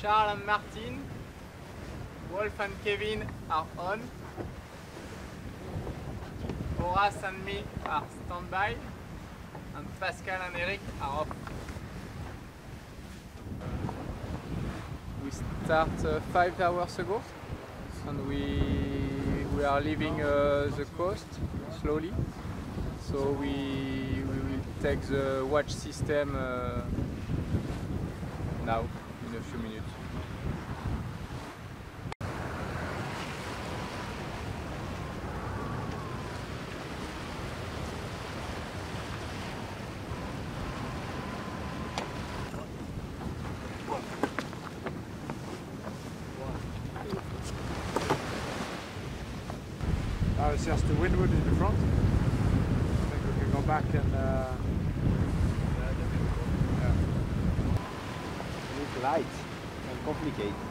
Charles and Martin, Wolf and Kevin are on. Horace and me are standby. And Pascal and Eric are off. We start uh, five hours ago and we, we are leaving uh, the coast slowly. So we, we will take the watch system uh, now in a few minutes. Now it's just the windward in the front. I think we can go back and. Uh, tight and complicated.